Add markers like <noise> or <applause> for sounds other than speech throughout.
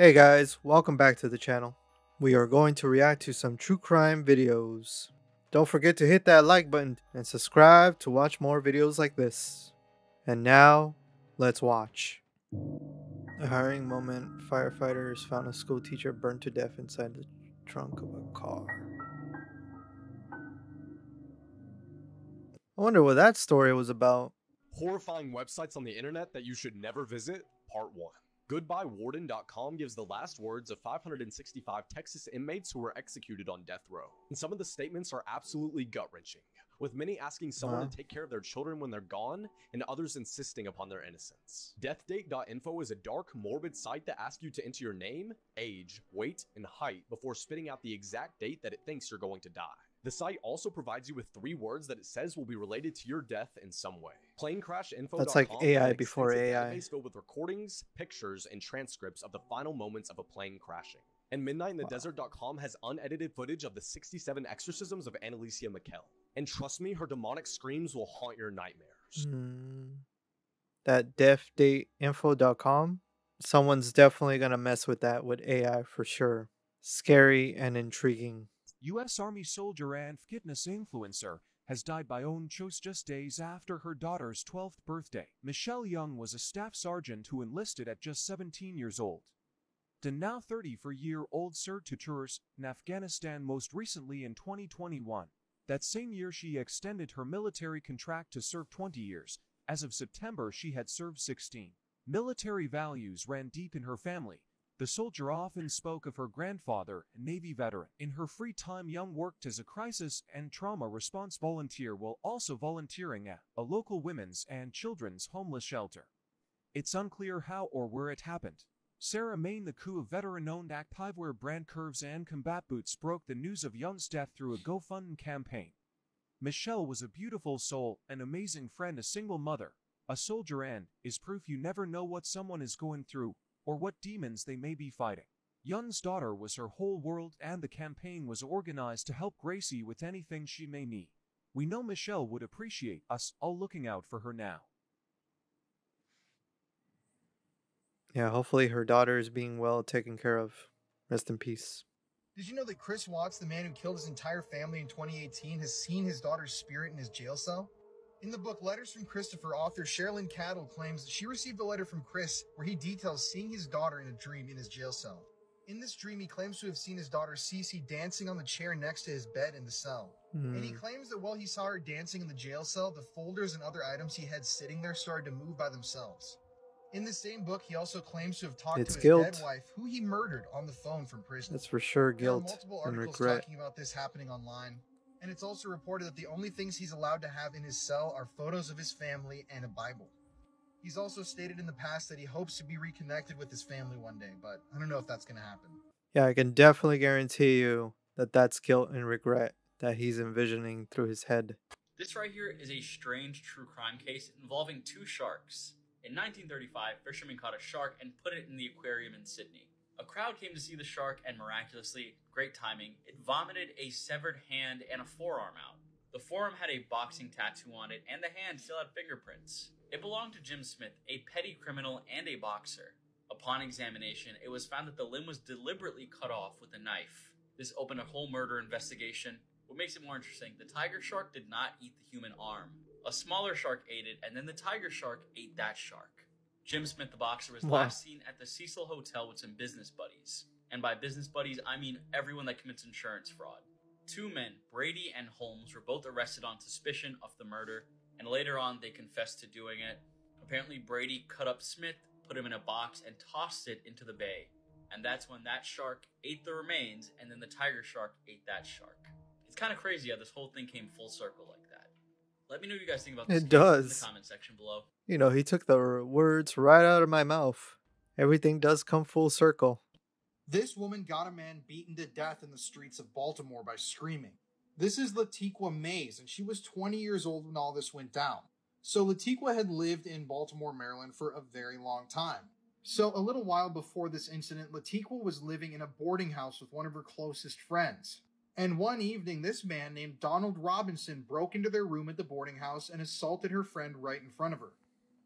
Hey guys, welcome back to the channel. We are going to react to some true crime videos. Don't forget to hit that like button and subscribe to watch more videos like this. And now, let's watch. A hiring moment, firefighters found a school teacher burned to death inside the trunk of a car. I wonder what that story was about. Horrifying websites on the internet that you should never visit, Part 1. GoodbyeWarden.com gives the last words of 565 Texas inmates who were executed on death row. And some of the statements are absolutely gut wrenching, with many asking someone Wow. to uh-huh. take care of their children when they're gone, and others insisting upon their innocence. DeathDate.info is a dark, morbid site that asks you to enter your name, age, weight, and height before spitting out the exact date that it thinks you're going to die. The site also provides you with three words that it says will be related to your death in some way. PlaneCrashInfo.com That's like AI before AI. database filled with recordings, pictures, and transcripts of the final moments of a plane crashing. And MidnightInTheDesert.com has unedited footage of the 67 exorcisms of Anneliese Michel. And trust me, her demonic screams will haunt your nightmares. Hmm. That deathdateinfo.com? Someone's definitely gonna mess with that with AI for sure. Scary and intriguing. U.S. Army soldier and fitness influencer has died by own choice just days after her daughter's 12th birthday. Michelle Young was a staff sergeant who enlisted at just 17 years old. The now 34-year-old served two tours in Afghanistan most recently in 2021. That same year she extended her military contract to serve 20 years. As of September she had served 16. Military values ran deep in her family, the soldier often spoke of her grandfather, a Navy veteran. In her free time, Young worked as a crisis and trauma response volunteer while also volunteering at a local women's and children's homeless shelter. It's unclear how or where it happened. Sarah Main, the coup of veteran-owned activewear brand Curves and Combat Boots broke the news of Young's death through a GoFundMe campaign. Michelle was a beautiful soul, an amazing friend, a single mother, a soldier and is proof you never know what someone is going through or what demons they may be fighting. Young's daughter was her whole world and the campaign was organized to help Gracie with anything she may need. We know Michelle would appreciate us all looking out for her now. Yeah, hopefully her daughter is being well taken care of. Rest in peace. Did you know that Chris Watts, the man who killed his entire family in 2018, has seen his daughter's spirit in his jail cell? In the book Letters from Christopher, author Cheryln Cadle claims that she received a letter from Chris where he details seeing his daughter in a dream in his jail cell. In this dream, he claims to have seen his daughter Cece dancing on the chair next to his bed in the cell. And he Hmm. claims that while he saw her dancing in the jail cell, the folders and other items he had sitting there started to move by themselves. In the same book, he also claims to have talked It's to his guilt. dead wife, who he murdered on the phone from prison. That's for sure There are guilt multiple and regret. talking about this happening online, and it's also reported that the only things he's allowed to have in his cell are photos of his family and a Bible. He's also stated in the past that he hopes to be reconnected with his family one day, but I don't know if that's going to happen. Yeah, I can definitely guarantee you that that's guilt and regret that he's envisioning through his head. This right here is a strange true crime case involving two sharks. In 1935, fishermen caught a shark and put it in the aquarium in Sydney. A crowd came to see the shark, and miraculously, great timing, it vomited a severed hand and a forearm out. The forearm had a boxing tattoo on it, and the hand still had fingerprints. It belonged to Jim Smith, a petty criminal and a boxer. Upon examination, it was found that the limb was deliberately cut off with a knife. This opened a whole murder investigation. What makes it more interesting, the tiger shark did not eat the human arm. A smaller shark ate it, and then the tiger shark ate that shark. Jim Smith, the boxer, was Wow. last seen at the Cecil Hotel with some business buddies. And by business buddies, I mean everyone that commits insurance fraud. Two men, Brady and Holmes, were both arrested on suspicion of the murder, and later on they confessed to doing it. Apparently, Brady cut up Smith, put him in a box, and tossed it into the bay. And that's when that shark ate the remains, and then the tiger shark ate that shark. It's kind of crazy how this whole thing came full circle like that. Let me know what you guys think about this It case in does. the comment section below. You know, he took the words right out of my mouth. Everything does come full circle. This woman got a man beaten to death in the streets of Baltimore by screaming. This is Latiqua Mays, and she was 20 years old when all this went down. So Latiqua had lived in Baltimore, Maryland for a very long time. So a little while before this incident, Latiqua was living in a boarding house with one of her closest friends. And one evening, this man named Donald Robinson broke into their room at the boarding house and assaulted her friend right in front of her.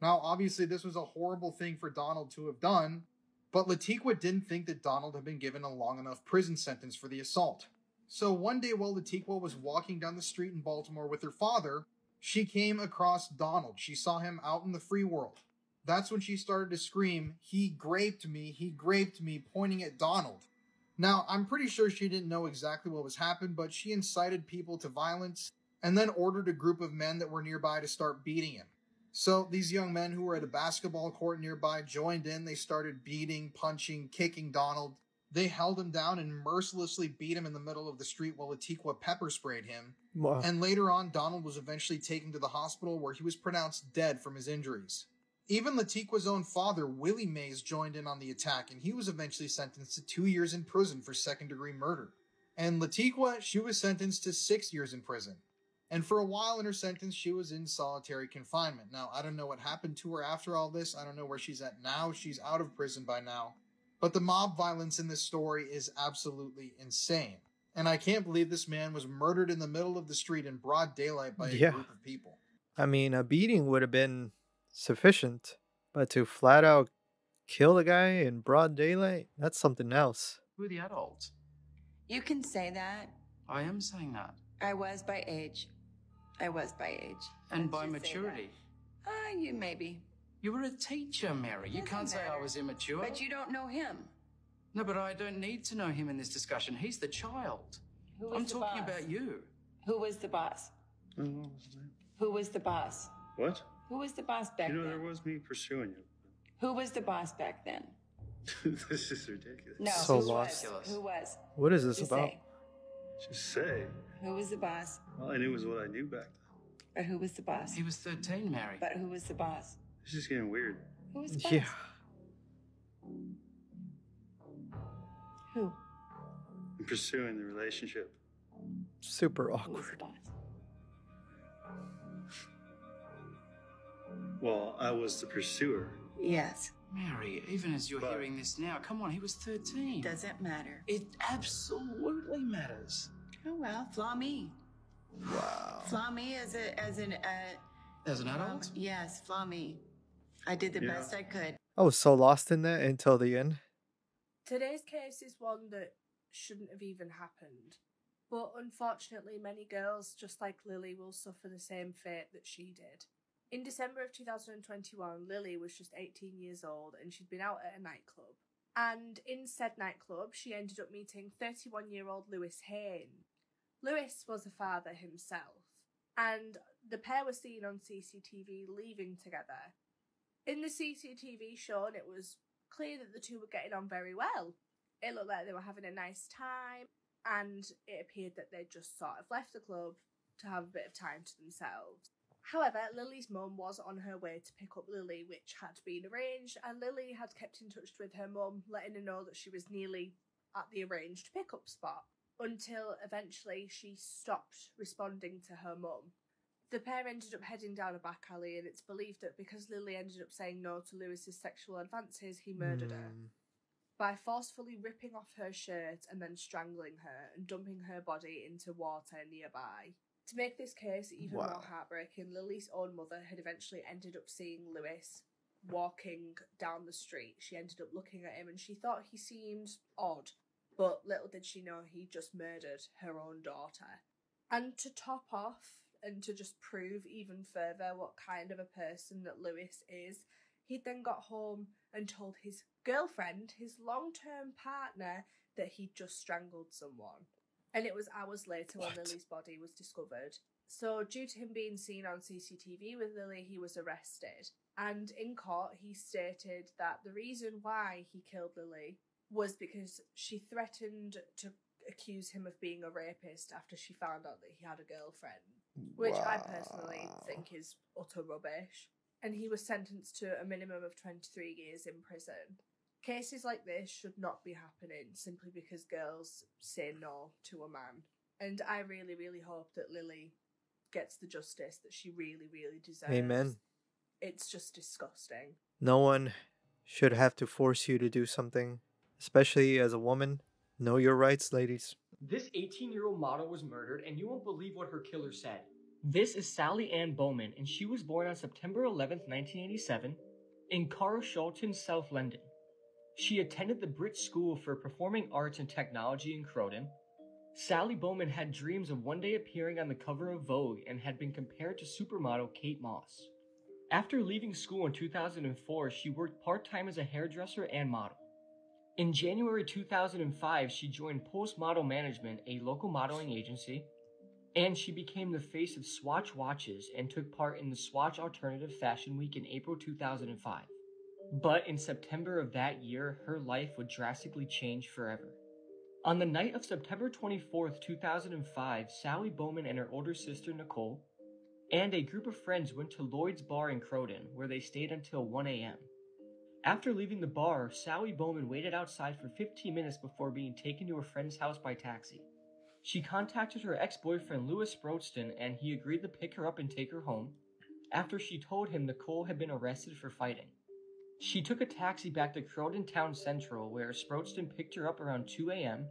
Now, obviously, this was a horrible thing for Donald to have done, But Latiqua didn't think that Donald had been given a long enough prison sentence for the assault. So one day while Latiqua was walking down the street in Baltimore with her father, she came across Donald. She saw him out in the free world. That's when she started to scream, He graped me, he graped me, pointing at Donald. Now, I'm pretty sure she didn't know exactly what was happening, but she incited people to violence and then ordered a group of men that were nearby to start beating him. So these young men who were at a basketball court nearby joined in. They started beating, punching, kicking Donald. They held him down and mercilessly beat him in the middle of the street while Latiqua pepper sprayed him. Wow. And later on, Donald was eventually taken to the hospital where he was pronounced dead from his injuries. Even Latiqua's own father, Willie Mays, joined in on the attack, and he was eventually sentenced to two years in prison for second degree murder. And Latiqua, she was sentenced to six years in prison. And for a while in her sentence, she was in solitary confinement. Now, I don't know what happened to her after all this. I don't know where she's at now. She's out of prison by now. But the mob violence in this story is absolutely insane. And I can't believe this man was murdered in the middle of the street in broad daylight by a Yeah. group of people. I mean, a beating would have been sufficient, but to flat out kill the guy in broad daylight, that's something else. Who are the adults. You can say that. I am saying that. I was by age. I was by age. And by Let's just say maturity. that. Ah, you maybe. You were a teacher, Mary. You Doesn't can't say I was immature. But you don't know him. No, but I don't need to know him in this discussion. He's the child. Who was I'm the talking boss? about you. Who was the boss? Who was the boss? What? Who was the boss back then? You know, then? there was <laughs> me pursuing you. Who was the boss back then? this is ridiculous. No, So who lost. was? Who was? What is this Just about? say. Just say. Who was the boss? All I knew was what I knew back then. But who was the boss? He was 13, Mary. But who was the boss? It's just getting weird. Who was the boss? Yeah. Who? I'm pursuing the relationship. Super Who was awkward. the boss? Well, I was the pursuer. Yes. Mary, even as you're But- hearing this now, come on, he was 13. Doesn't matter. It absolutely matters. Oh well, flaw me. Wow. Flaw me as a as an uh, As an um, adult? yes, flaw me. I did the Yeah. best I could. I was so lost in that until the end. Today's case is one that shouldn't have even happened. But unfortunately, many girls, just like Lily, will suffer the same fate that she did. In December of 2021, Lily was just 18 years old and she'd been out at a nightclub. And in said nightclub, she ended up meeting 31 year old Lewis Hain. Lewis was a father himself, and the pair were seen on CCTV leaving together. In the CCTV shown, it was clear that the two were getting on very well. It looked like they were having a nice time, and it appeared that they'd just sort of left the club to have a bit of time to themselves. However, Lily's mum was on her way to pick up Lily, which had been arranged, and Lily had kept in touch with her mum, letting her know that she was nearly at the arranged pickup spot, until eventually she stopped responding to her mum. The pair ended up heading down a back alley, and it's believed that because Lily ended up saying no to Lewis's sexual advances, he murdered her Mm, by forcefully ripping off her shirt and then strangling her and dumping her body into water nearby. To make this case even Wow. more heartbreaking, Lily's own mother had eventually ended up seeing Lewis walking down the street. She ended up looking at him and she thought he seemed odd, but little did she know he just murdered her own daughter. And to top off, and to just prove even further what kind of a person that Lewis is, he then got home and told his girlfriend, his long term partner, that he'd just strangled someone. And it was hours later when What? Lily's body was discovered. So, due to him being seen on CCTV with Lily, he was arrested. And in court, he stated that the reason why he killed Lily was because she threatened to accuse him of being a rapist after she found out that he had a girlfriend which I personally think is utter rubbish. And he was sentenced to a minimum of 23 years in prison. Cases like this should not be happening simply because girls say no to a man. And I really, really hope that Lily gets the justice that she really, really deserves. Amen. It's just disgusting. No one should have to force you to do something, especially as a woman. Know your rights, ladies. This 18 year old model was murdered, and you won't believe what her killer said. This is Sally Ann Bowman, and she was born on September 11th, 1987, in Carshalton, South London. She attended the Brit School for Performing Arts and Technology in Croydon. Sally Bowman had dreams of one day appearing on the cover of Vogue and had been compared to supermodel Kate Moss. After leaving school in 2004, she worked part time as a hairdresser and model. In January 2005, she joined Post Model Management, a local modeling agency, and she became the face of Swatch Watches and took part in the Swatch Alternative Fashion Week in April 2005. But in September of that year, her life would drastically change forever. On the night of September 24th, 2005, Sally Bowman and her older sister Nicole and a group of friends went to Lloyd's Bar in Croydon, where they stayed until 1 a.m. After leaving the bar, Sally Bowman waited outside for 15 minutes before being taken to a friend's house by taxi. She contacted her ex boyfriend Lewis Sproston and he agreed to pick her up and take her home after she told him Nicole had been arrested for fighting. She took a taxi back to Croydon Town Central where Sproston picked her up around 2 a.m.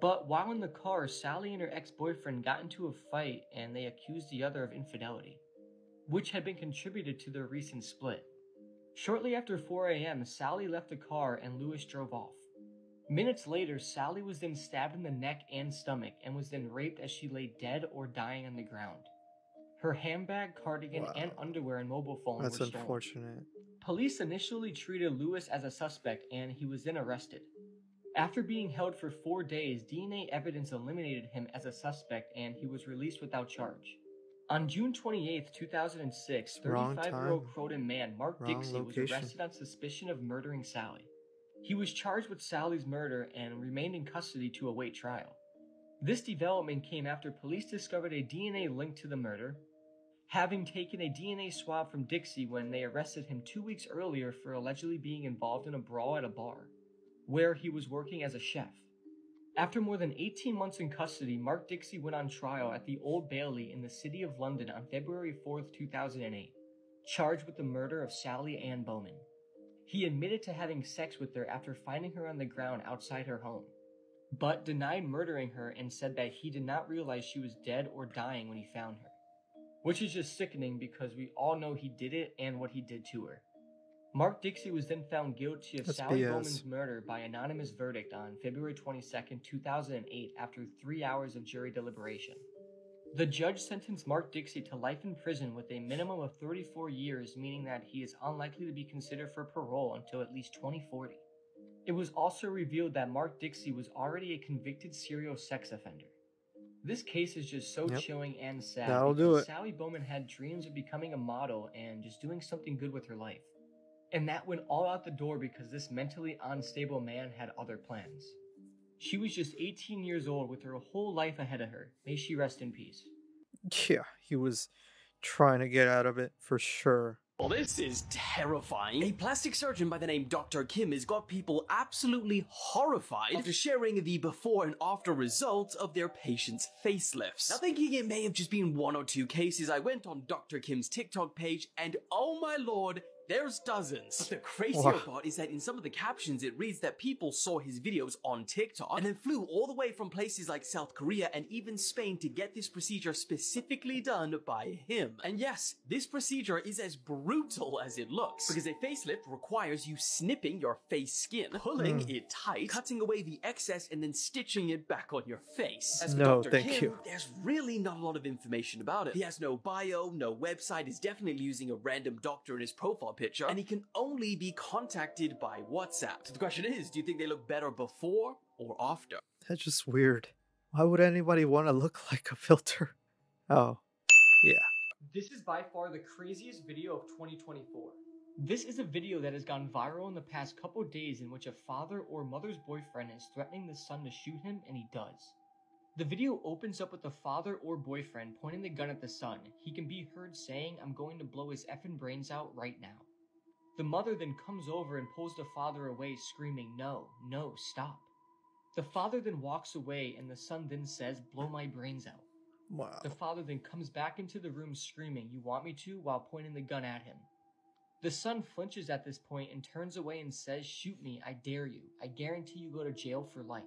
But while in the car, Sally and her ex boyfriend got into a fight and they accused the other of infidelity, which had been contributed to their recent split. Shortly after 4 a.m., Sally left the car and Lewis drove off. Minutes later, Sally was then stabbed in the neck and stomach and was then raped as she lay dead or dying on the ground. Her handbag, cardigan, Wow. and underwear and mobile phone That's were stolen. unfortunate. Police initially treated Lewis as a suspect and he was then arrested. After being held for four days, DNA evidence eliminated him as a suspect and he was released without charge. On June 28, 2006, 35 year old Croton man Mark Wrong Dixie location. was arrested on suspicion of murdering Sally. He was charged with Sally's murder and remained in custody to await trial. This development came after police discovered a DNA link to the murder, having taken a DNA swab from Dixie when they arrested him two weeks earlier for allegedly being involved in a brawl at a bar, where he was working as a chef. After more than 18 months in custody, Mark Dixie went on trial at the Old Bailey in the City of London on February 4th, 2008, charged with the murder of Sally Ann Bowman. He admitted to having sex with her after finding her on the ground outside her home, but denied murdering her and said that he did not realize she was dead or dying when he found her. Which is just sickening because we all know he did it and what he did to her. Mark Dixie was then found guilty of That's Sally BS. Bowman's murder by anonymous verdict on February 22, 2008, after three hours of jury deliberation. The judge sentenced Mark Dixie to life in prison with a minimum of 34 years, meaning that he is unlikely to be considered for parole until at least 2040. It was also revealed that Mark Dixie was already a convicted serial sex offender. This case is just so Yep. chilling and sad. That'll do it. Sally Bowman had dreams of becoming a model and just doing something good with her life. And that went all out the door because this mentally unstable man had other plans. She was just 18 years old with her whole life ahead of her. May she rest in peace. Yeah, he was trying to get out of it for sure. Well, this is terrifying. A plastic surgeon by the name Dr. Kim has got people absolutely horrified after sharing the before and after results of their patients' facelifts. Now, thinking it may have just been one or two cases, I went on Dr. Kim's TikTok page and oh my lord, there's dozens. But the crazier Wow. part is that in some of the captions it reads that people saw his videos on TikTok and then flew all the way from places like South Korea and even Spain to get this procedure specifically done by him. And yes, this procedure is as brutal as it looks because a facelift requires you snipping your face skin, pulling Hmm. it tight, cutting away the excess and then stitching it back on your face. As for No, Dr. thank Kim, you. there's really not a lot of information about it. He has no bio, no website, is definitely using a random doctor in his profile picture, and he can only be contacted by WhatsApp. So the question is, do you think they look better before or after? That's just weird. Why would anybody want to look <laughs> like a filter? Oh, yeah. This is by far the craziest video of 2024. This is a video that has gone viral in the past couple days in which a father or mother's boyfriend is threatening the son to shoot him, and he does. The video opens up with the father or boyfriend pointing the gun at the son. He can be heard saying, I'm going to blow his effing brains out right now. The mother then comes over and pulls the father away, screaming, No, no, stop. The father then walks away, and the son then says, Blow my brains out. Wow. The father then comes back into the room screaming, You want me to? while pointing the gun at him. The son flinches at this point and turns away and says, Shoot me, I dare you. I guarantee you go to jail for life.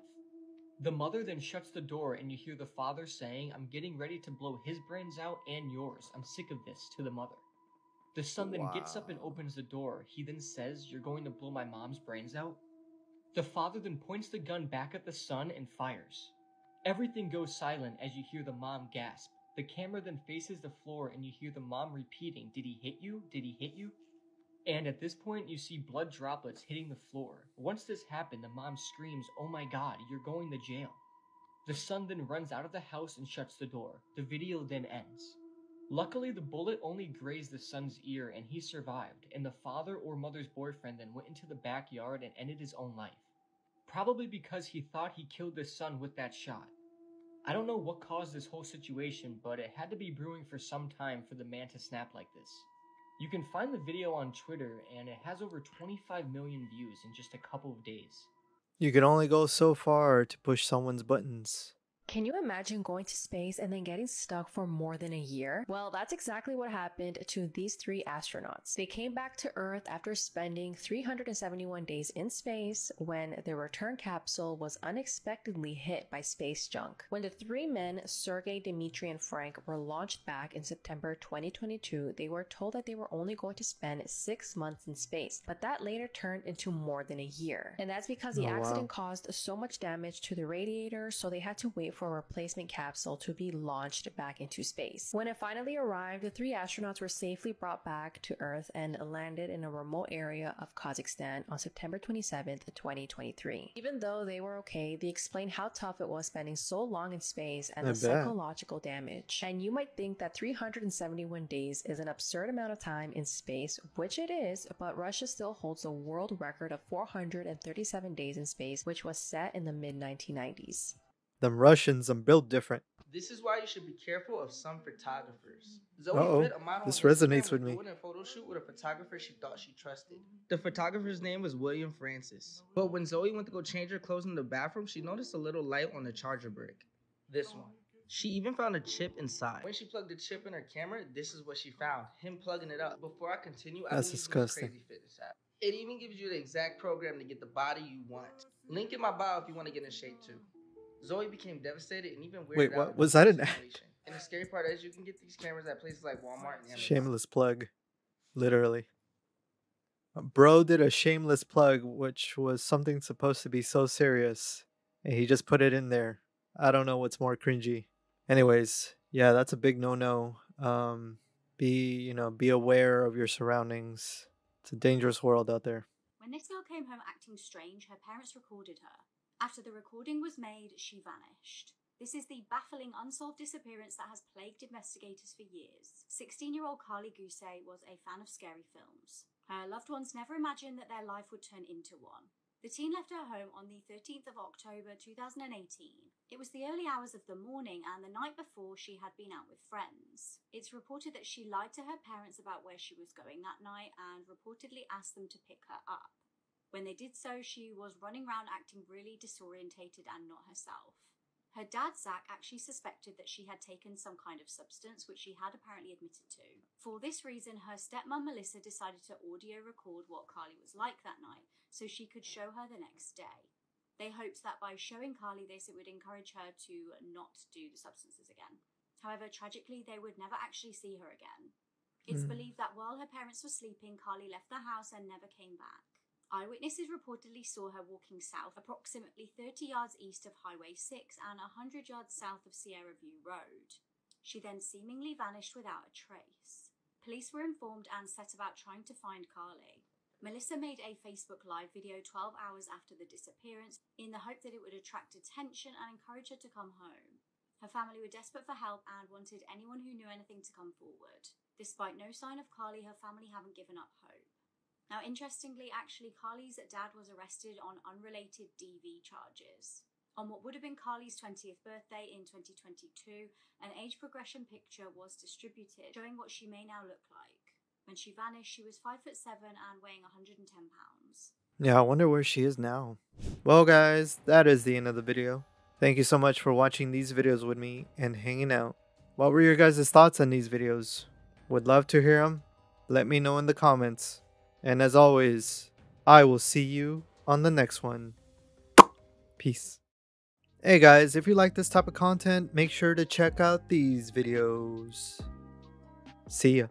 The mother then shuts the door and you hear the father saying, I'm getting ready to blow his brains out and yours. I'm sick of this to the mother. The son then gets up and opens the door. He then says, You're going to blow my mom's brains out? The father then points the gun back at the son and fires. Everything goes silent as you hear the mom gasp. The camera then faces the floor and you hear the mom repeating, Did he hit you? Did he hit you? And at this point, you see blood droplets hitting the floor. Once this happened, the mom screams, Oh my god, you're going to jail. The son then runs out of the house and shuts the door. The video then ends. Luckily, the bullet only grazed the son's ear and he survived, and the father or mother's boyfriend then went into the backyard and ended his own life. Probably because he thought he killed his son with that shot. I don't know what caused this whole situation, but it had to be brewing for some time for the man to snap like this. You can find the video on Twitter, and it has over 25 million views in just a couple of days. You can only go so far to push someone's buttons. Can you imagine going to space and then getting stuck for more than a year? Well, that's exactly what happened to these three astronauts. They came back to Earth after spending 371 days in space when their return capsule was unexpectedly hit by space junk. When the three men, Sergei, Dmitry, and Frank, were launched back in September 2022, they were told that they were only going to spend six months in space, but that later turned into more than a year. And that's because the Oh, wow. accident caused so much damage to the radiator, so they had to wait for a replacement capsule to be launched back into space. When it finally arrived, the three astronauts were safely brought back to Earth and landed in a remote area of Kazakhstan on September 27th, 2023. Even though they were okay, they explained how tough it was spending so long in space and I the bet. psychological damage. And you might think that 371 days is an absurd amount of time in space, which it is, but Russia still holds a world record of 437 days in space, which was set in the mid 1990s. Them Russians, I'm built different. This is why you should be careful of some photographers. Zoe Uh-oh. Model This Instagram, resonates with me. Doing a photo shoot with a photographer she thought she trusted. The photographer's name was William Francis. But when Zoe went to go change her clothes in the bathroom, she noticed a little light on the charger brick. This one. She even found a chip inside. When she plugged the chip in her camera, this is what she found. Him plugging it up. Before I continue, I That's disgusting. Crazy fitness app. It even gives you the exact program to get the body you want. Link in my bio if you want to get in shape too. Zoe became devastated and even weirded Wait, what- was that an ad? situation. And the scary part is you can get these cameras at places like Walmart and Amazon. Shameless plug. Literally. Bro did a shameless plug, which was something supposed to be so serious. And he just put it in there. I don't know what's more cringy. Anyways, yeah, that's a big no no. Um be you know, be aware of your surroundings. It's a dangerous world out there. When this girl came home acting strange, her parents recorded her. After the recording was made, she vanished. This is the baffling unsolved disappearance that has plagued investigators for years. 16 year old Karlie Guse was a fan of scary films. Her loved ones never imagined that their life would turn into one. The teen left her home on the 13th of October 2018. It was the early hours of the morning and the night before she had been out with friends. It's reported that she lied to her parents about where she was going that night and reportedly asked them to pick her up. When they did so, she was running around acting really disorientated and not herself. Her dad, Zach, actually suspected that she had taken some kind of substance, which she had apparently admitted to. For this reason, her stepmom Melissa decided to audio record what Karlie was like that night so she could show her the next day. They hoped that by showing Karlie this, it would encourage her to not do the substances again. However, tragically, they would never actually see her again. It's Mm. believed that while her parents were sleeping, Karlie left the house and never came back. Eyewitnesses reportedly saw her walking south, approximately 30 yards east of Highway 6 and 100 yards south of Sierra View Road. She then seemingly vanished without a trace. Police were informed and set about trying to find Karlie. Melissa made a Facebook Live video 12 hours after the disappearance in the hope that it would attract attention and encourage her to come home. Her family were desperate for help and wanted anyone who knew anything to come forward. Despite no sign of Karlie, her family haven't given up hope. Now, interestingly, actually, Karlie's dad was arrested on unrelated DV charges. On what would have been Karlie's 20th birthday in 2022, an age progression picture was distributed showing what she may now look like. When she vanished, she was 5 foot 7 and weighing 110 pounds. Yeah, I wonder where she is now. Well, guys, that is the end of the video. Thank you so much for watching these videos with me and hanging out. What were your guys' thoughts on these videos? Would love to hear them. Let me know in the comments. And as always, I will see you on the next one. Peace. Hey guys, if you like this type of content, make sure to check out these videos. See ya.